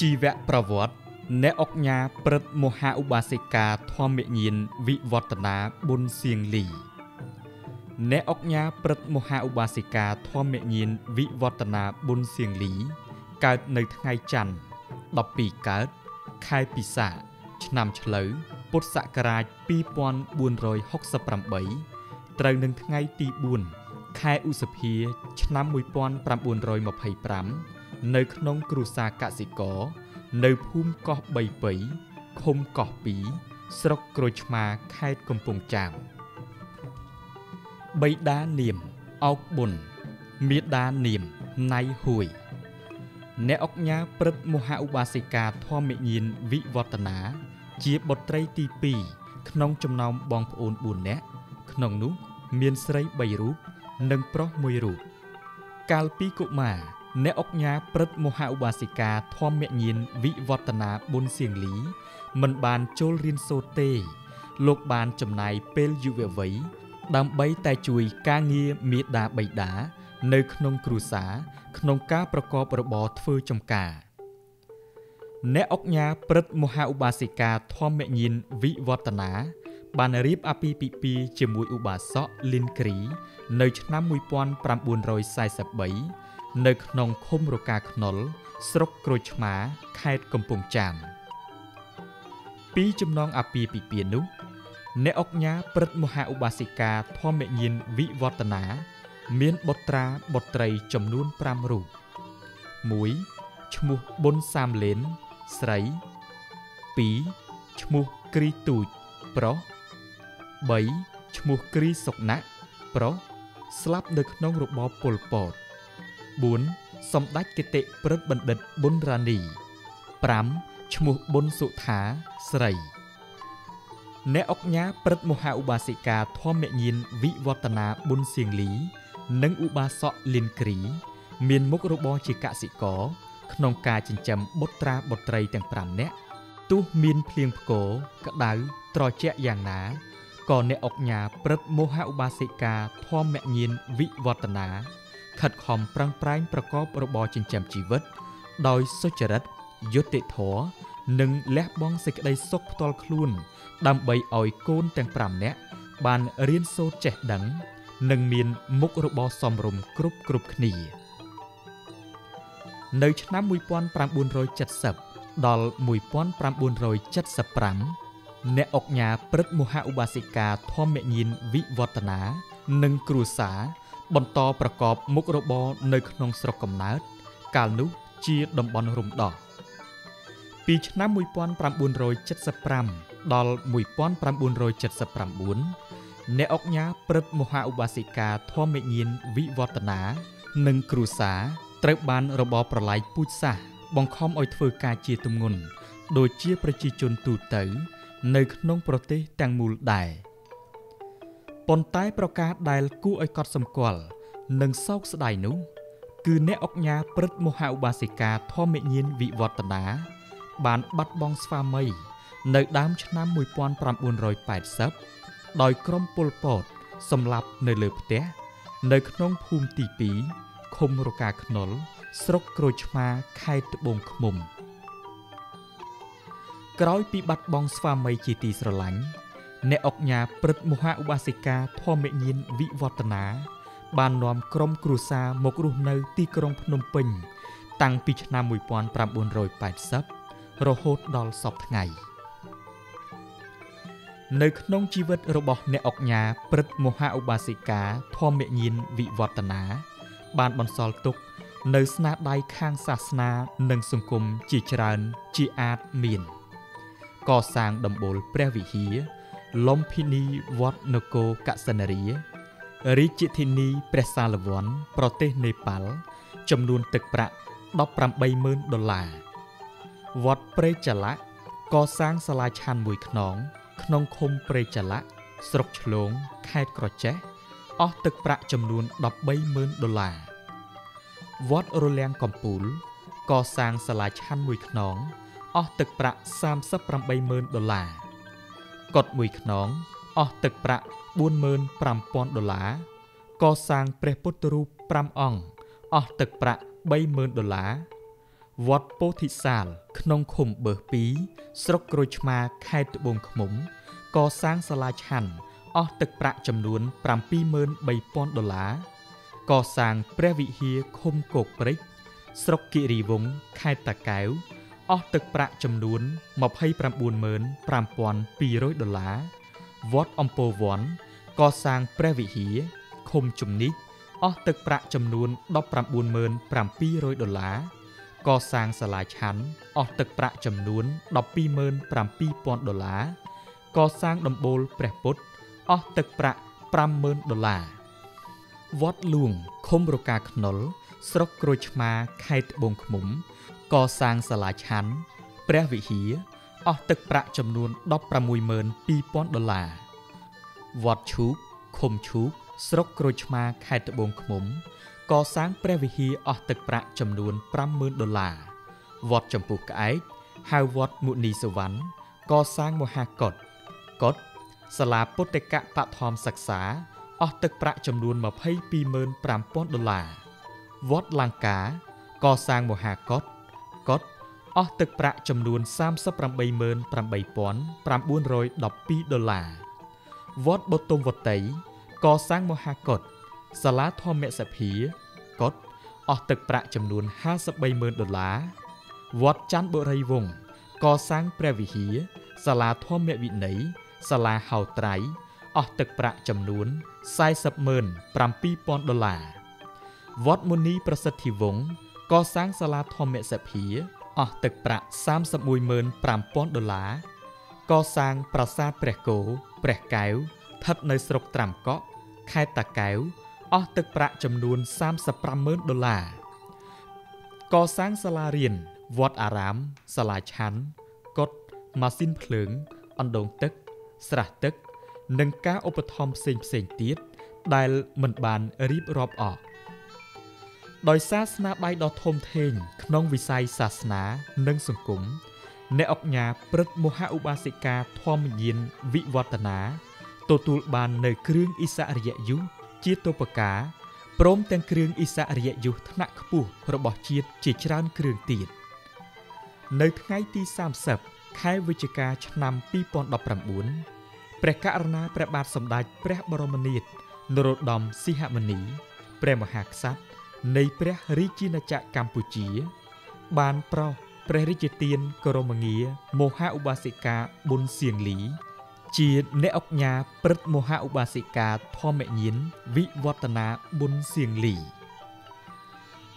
ជីវប្រវត្តិអ្នកអុកញ៉ាព្រឹទ្ធមហាឧបាសិកាធម្មញានវិវឌ្ឍនាប៊ុនសៀងលីអ្នកអុកញ៉ាព្រឹទ្ធមហាឧបាសិកាធម្មញានវិវឌ្ឍនាប៊ុនសៀងលី កើតនៅថ្ងៃច័ន្ទ12កើតខែពិសាឆ្នាំឆ្លូវពុទ្ធសករាជ2468ត្រូវនឹងថ្ងៃទី4ខែឧសភា ឆ្នាំ1925 នៅក្នុងគ្រួសារកសិករនៅភូមិកោះ3ពៃឃុំកោះ2ស្រុកក្រូចឆ្មាខេត្តកំពង់ចាមបៃតានាមអោកប៊ុនមេដានាមណៃហួយអ្នកអុកញ៉ាព្រឹទ្ធមហាឧបាសិកាធម្មញានវិវឌ្ឍនាជាបុត្រីទី2ក្នុងចំណោមបងប្អូន4នាក់ក្នុងនោះមានស្រី3រូបនិងប្រុស1រូបកាលពីកុមារ អ្នកអុកញ៉ាព្រឹទ្ធមហាឧបាសិកាធម្មញានវិវឌ្ឍនាប៊ុនសៀងលី មិនបានចូលរៀនសូត្រទេ លោកបានចំណាយពេលយុវវ័យដើម្បីតែជួយការងារមេដាបៃតានៅក្នុងគ្រួសារក្នុងការប្រកបរបរធ្វើចំការអ្នកអុកញ៉ាព្រឹទ្ធមហាឧបាសិកាធម្មញានវិវឌ្ឍនាបានរៀបអាពាហ៍ពិពាហ៍ជាមួយឧបាសកលីនគ្រី នៅឆ្នាំ1943 នៅក្នុងឃុំរកាខ្នុលស្រុកក្រូចឆ្មាខេត្តកំពង់ចាមពីចំណងអាពាហ៍ពិពាហ៍នោះអ្នកអុកញ៉ាព្រឹទ្ធមហាឧបាសិកាធម្មញានវិវឌ្ឍនាមានបុត្រាបុត្រីចំនួន5រូប1ឈ្មោះប៊ុនសាមលេនស្រី2ឈ្មោះគ្រីទូចប្រុស3ឈ្មោះគ្រីសុកណាក់ប្រុសស្លាប់នៅក្នុងរបបប៉ុលពត 4សម្ដេចគតិព្រឹទ្ធបណ្ឌិតប៊ុនរ៉ានី5ឈ្មោះប៊ុនសុថាស្រីអ្នកអុកញ៉ាព្រឹទ្ធមហាឧបាសិកាធម្មញានវិវឌ្ឍនាប៊ុនសៀងលី និងឧបាសកលីនគ្រី មានមុខរបរជាកសិករក្នុងការចិញ្ចឹមបុត្រាបុត្រីទាំង5នាក់ទោះមានភ្លៀងផ្គរក្តៅត្រជាក់យ៉ាងណាក៏អ្នកអុកញ៉ាព្រឹទ្ធមហាឧបាសិកាធម្មញានវិវឌ្ឍនា ខិតខំប្រឹងប្រែងប្រកបរបរចិញ្ចឹមជីវិត ដោយសុចរិតយុត្តិធម៌និងលះបង់សេចក្តីសុខផ្ទាល់ខ្លួន ដើម្បីឲ្យកូនទាំង5នាក់បានរៀនសូត្រចេះដឹង និងមានមុខរបរសមរម្យគ្រប់គ្រប់គ្នា នៅឆ្នាំ1970ដល់1975អ្នកអុកញ៉ាព្រឹទ្ធមហាឧបាសិកាធម្មញានវិវឌ្ឍនានិងគ្រួសារ បន្តប្រកបមុខរបរនៅក្នុងស្រុកកំណើត កាលនោះជាតំបន់រំដោះពីឆ្នាំ1975ដល់1979អ្នកអុកញ៉ាព្រឹទ្ធមហាឧបាសិកាធម្មញានវិវឌ្ឍនានិងគ្រូសាត្រូវបានរបបប្រឡាយពូជសាសន៍បង្ខំឲ្យធ្វើការជាទម្ងន់ដូចជាប្រជាជនទូទៅ នៅក្នុងប្រទេសទាំងមូលដែរ ប៉ុន្តែប្រការដែលគួរឲ្យកត់សម្គាល់និងសោកស្ដាយនោះ គឺអ្នកអុកញ៉ាព្រឹទ្ធមហាឧបាសិកាធម្មញានវិវឌ្ឍនាបានបាត់បង់ស្វាមី នៅដើមឆ្នាំ1980ដោយក្រុមពលពតសម្លាប់នៅលើផ្ទះនៅក្នុងភូមិទី2ឃុំរកាខ្នុលស្រុកក្រូចឆ្មាខេត្តត្បូងឃ្មុំក្រោយពីបាត់បង់ស្វាមីជាទីស្រឡាញ់ អ្នកអុកញ៉ាព្រឹទ្ធមហាឧបាសិកាធម្មញានវិវឌ្ឍនាបាននាំក្រុមគ្រួសារមករស់នៅទីក្រុងភ្នំពេញ តាំងពីឆ្នាំ1980រហូតដល់សពថ្ងៃនៅក្នុងជីវិតរបស់អ្នកអុកញ៉ាព្រឹទ្ធមហាឧបាសិកាធម្មញានវិវឌ្ឍនាបានបន្សល់ទុកនៅស្នាដៃខាងសាសនានិងសង្គមជាច្រើនជាអាចមាន កសាងដំបូលព្រះវិហារ លំភិនីវត្តនគរកសិនរារាជធានីព្រះសាលវ័នប្រទេសនេប៉ាល់ចំនួនទឹកប្រាក់180,000ដុល្លារវត្តព្រៃចលៈកសាងសាលាឆាន់មួយខ្នង ក្នុងឃុំព្រៃចលៈស្រុកឆ្លងខេត្តក្រចេះអស់ទឹកប្រាក់ចំនួន130,000ដុល្លារវត្តរលាងកំពូល កសាងសាលាឆាន់មួយខ្នងអស់ទឹកប្រាក់38,000ដុល្លារ កុដិមួយខ្នងអស់ទឹកប្រាក់45,000ដុល្លារកសាងព្រះពុទ្ធរូប5អង្គអស់ទឹកប្រាក់30,000ដុល្លារវត្តពោធិសាល ក្នុងឃុំបើស2ស្រុកក្រូចឆ្មាខេត្តត្បូងឃ្មុំ កសាងសាលាឆាន់អស់ទឹកប្រាក់ចំនួន73000ដុល្លារកសាងព្រះវិហារឃុំគោកព្រែកស្រុកគិរីវង្សខេត្តតាកែវ អស់ទឹកប្រាក់ចំនួន295,200ដុល្លារវត្តអំពរវ័នកសាងព្រះវិហារឃុំជំនិចអស់ទឹកប្រាក់ចំនួន197,700ដុល្លារកសាងសាលាឆាន់អស់ទឹកប្រាក់ចំនួន127,000ដុល្លារកសាងដំបូលព្រះពុទ្ធអស់ទឹកប្រាក់50,000ដុល្លារវត្តលួងឃុំរកាខ្នុលស្រុកក្រូចឆ្មាខេត្តត្បូងឃ្មុំ កសាងសាលាឆាន់ព្រះវិហារអស់ទឹកប្រាក់ចំនួន162,000ដុល្លារវត្តឈូកឃុំឈូកស្រុកក្រូចឆ្មាខេត្តត្បូងឃ្មុំ កសាងព្រះវិហារអស់ទឹកប្រាក់ចំនួន50,000ដុល្លារវត្តចម្ពុះក្អែកហៅវត្តមុនីសវណ្ណកសាងមហាកុដកុដសាលាពុទ្ធកបឋមសិក្សាអស់ទឹកប្រាក់ចំនួន225,000ដុល្លារវត្តលង្កាកសាងមហាកុដ កុដអស់ទឹកប្រាក់ចំនួន388912ដុល្លារវត្តបទុមវតីកសាងមហាកុដសាលាធម្មសភាកុដអស់ទឹកប្រាក់ចំនួន530,000ដុល្លារវត្តច័ន្ទបុរីវង្សកសាងព្រះវិហារសាលាធម្មវិន័យសាលាហៅត្រៃអស់ទឹកប្រាក់ចំនួន407,000ដុល្លារវត្តមុនីប្រសិទ្ធិវង្ស កសាងសាលាធម្មសភាអស់ទឹកប្រាក់315,000ដុល្លារកសាងប្រាសាទព្រះគោព្រះកែវស្ថិតនៅស្រុកត្រាំកក់ខេត្តតាកែវអស់ទឹកប្រាក់ចំនួន35,000ដុល្លារកសាងសាលារៀនវត្តអារាមសាលាឆាន់កុដម៉ាស៊ីនភ្លើងអណ្ដូងទឹក ស្រះទឹក និងការឧបត្ថម្ភផ្សេងផ្សេងទៀតដែលមិនបានរៀបរាប់អស់ ដោយសារស្នាដៃដ៏ធំធេងក្នុងវិស័យសាសនា និងសង្គមអ្នកអង្គញាព្រឹទ្ធមហាឧបាសិកាធម្មយានវិវឌ្ឍនាទទួលបាននៅគ្រឿងអិសរិយយុជាតុបការព្រមទាំងគ្រឿងអិសរិយយុថ្នាក់ខ្ពស់របស់ជាតិជាច្រើនគ្រឿងទៀតនៅថ្ងៃទី30ខែវិច្ឆិកាឆ្នាំ2019ព្រះករុណាព្រះបាទសម្ដេចព្រះបរមនាថនរោត្តមសីហមុនីព្រះមហាក្សត្រ នៃព្រះរាជាណាចក្រកម្ពុជា បានប្រោសព្រះរាជទានគោរមងារមហាឧបាសិកាប៊ុនសៀងលី ជាអ្នកអុកញ៉ាព្រឹទ្ធមហាឧបាសិកាធម្មញានវិវឌ្ឍនាប៊ុនសៀងលី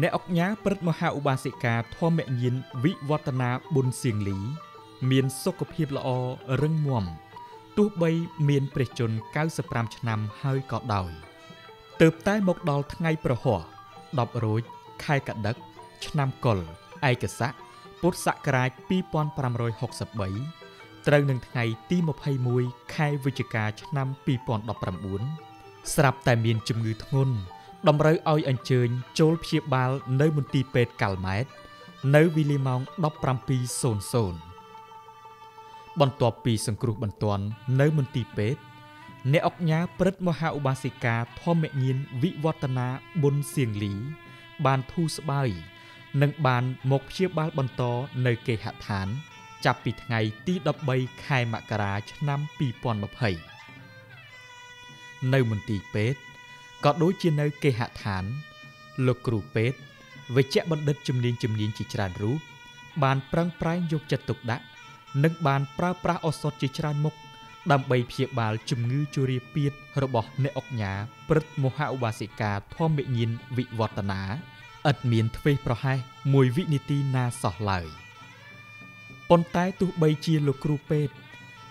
អ្នកអុកញ៉ាព្រឹទ្ធមហាឧបាសិកាធម្មញានវិវឌ្ឍនាប៊ុនសៀងលី មានសុខភាពល្អរឹងមាំទោះបីមានព្រះជន្ម95ឆ្នាំហើយក៏ដោយទើបតែមកដល់ថ្ងៃប្រហោះ 10រោចខែកដិក ឆ្នាំកុលឯកស័កពុទ្ធសករាជ2563ត្រូវនឹងថ្ងៃទី21ខែវិច្ឆិកាឆ្នាំ2019ស្រាប់តែមានជំងឺធ្ងន់តម្រូវឲ្យអញ្ជើញចូលព្យាបាលនៅមន្ទីរពេទ្យកាល់ម៉ែត នៅវេលាម៉ោង17:00បន្ទាប់ពីសង្គ្រោះបន្ទាន់នៅមន្ទីរពេទ្យ អ្នកអុកញ៉ាព្រឹទ្ធមហាឧបាសិកាធម្មញានវិវឌ្ឍនាប៊ុនសៀងលី បានធូរស្បើយនិងបានមកព្យាបាលបន្តនៅគេហដ្ឋាន ចាប់ពីថ្ងៃទី13ខែមករាឆ្នាំ2020នៅមន្ទីរពេទ្យក៏ដូចជានៅគេហដ្ឋាន លោកគ្រូពេទ្យវេជ្ជបណ្ឌិតជំនាញជំនាញជាច្រើនរូបបានប្រឹងប្រែងយកចិត្តទុកដាក់និងបានប្រើប្រាស់ឱសថជាច្រើនមុខ ដើម្បីព្យាបាលជំងឺជរាពាធរបស់អ្នកអុកញ៉ាព្រឹទ្ធមហាឧបាសិកាធម្មញានវិវឌ្ឍនាឥតមានធ្វេសប្រហែសមួយវិនាទីណាសោះឡើយប៉ុន្តែទោះបីជាលោកគ្រូពេទ្យ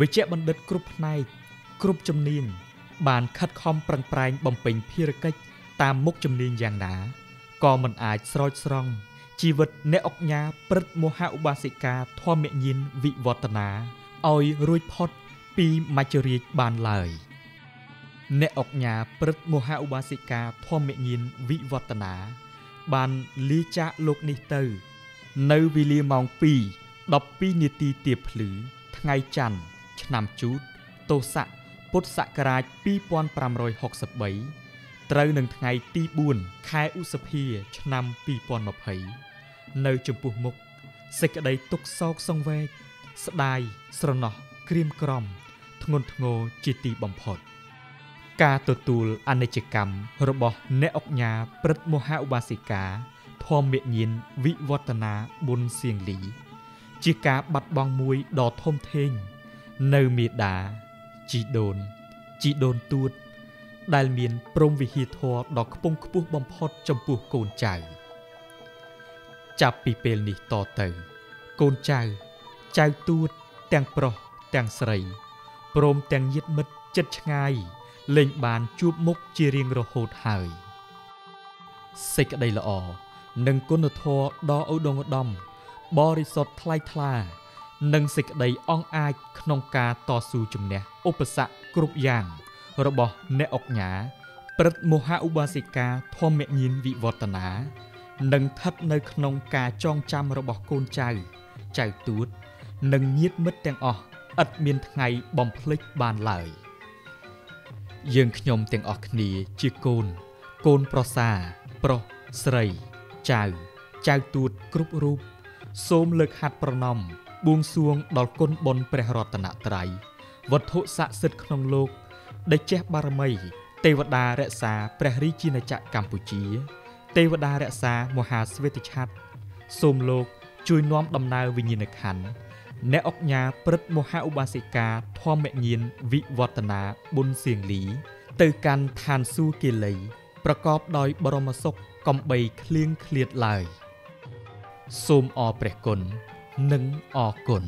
វិជ្ជបណ្ឌិតគ្រប់ផ្នែកគ្រប់ជំនាញបានខិតខំប្រឹងប្រែងបំពេញភារកិច្ចតាមមុខជំនាញយ៉ាងណាក៏មិនអាចស្រោចស្រង់ជីវិតអ្នកអុកញ៉ាព្រឹទ្ធមហាឧបាសិកាធម្មញានវិវឌ្ឍនាឲ្យរួចផុត ពីមច្ចរាជបានឡើយ អ្នកអុកញ៉ាព្រឹទ្ធមហាឧបាសិកាធម្មញានវិវឌ្ឍនាបានលាចាកលោកនេះទៅ នៅវេលាម៉ោង2 12នាទីទៀបភ្លឺថ្ងៃច័ន្ទឆ្នាំជូតទស័កពុទ្ធសករាជ2563ត្រូវនឹងថ្ងៃទី4ខែឧសភា ឆ្នាំ2020នៅចំពោះមុខសេចក្តីទុក្ខសោកសង្វេគស្ដាយស្រណោះក្រៀមក្រំ ធ្ងន់ធ្ងរជាទីបំផុត ការទទួលអនិច្ចកម្មរបស់អ្នកអុកញ៉ាព្រឹទ្ធមហាឧបាសិកាធម្មមេញានវិវឌ្ឍនាប៊ុនសៀងលី ជាការបាត់បង់មួយដ៏ធំធេងនៅមេដាជីដូនជីដូនទួត ដែលមានព្រំវិហារធរដ៏ខ្ពង់ខ្ពស់បំផុតចំពោះកូនចៅចាប់ពីពេលនេះតទៅ កូនចៅចៅទួតទាំងប្រុសទាំងស្រី ព្រមទាំងញាតិមិត្តចិត្តឆ្ងាយលែងបានជួបមុខជារៀងរហូតហើយសេចក្តីល្អនិងគុណធម៌ដ៏ឧត្តមឧត្តមបរិសុទ្ធថ្លៃថ្លា និងសេចក្តីអង់អាចក្នុងការតស៊ូជំនះឧបសគ្គគ្រប់យ៉ាង របស់អ្នកអុកញ៉ាព្រឹទ្ធមហាឧបាសិកាធម្មញានវិវឌ្ឍនានឹងស្ថិតនៅក្នុងការចងចាំរបស់កូនចៅចៅទួត និងញាតិមិត្តទាំងអស់ ឥតមានថ្ងៃបំភ្លេចបានឡើយយើងខ្ញុំទាំងអស់គ្នាជាកូនកូនប្រសា ប្រុសស្រីចៅចៅទួតគ្រប់រូបសូមលើកហាត់ប្រណម្យបួងសួងដល់គុណបុណ្យព្រះរតនត្រ័យវត្ថុស័ក្តិសិទ្ធិក្នុងលោកដែលចេះបារមីទេវតារក្សាព្រះរាជាណាចក្រកម្ពុជា ទេវតារក្សាមហាស្វេតឆ័ត្រសូមលោក ជួយនាំដំណើរវិញ្ញាណក្ខន្ធ អ្នកអុកញ៉ាព្រឹទ្ធមហាឧបាសិកាធម្មញានវិវឌ្ឍនាប៊ុនសៀងលី ទៅកាន់ឋានសួគ៌គិលី ប្រកបដោយបរមសុខកំបីឃ្លៀងឃ្លាតឡើយ សូមអរព្រះគុណនិងអរគុណ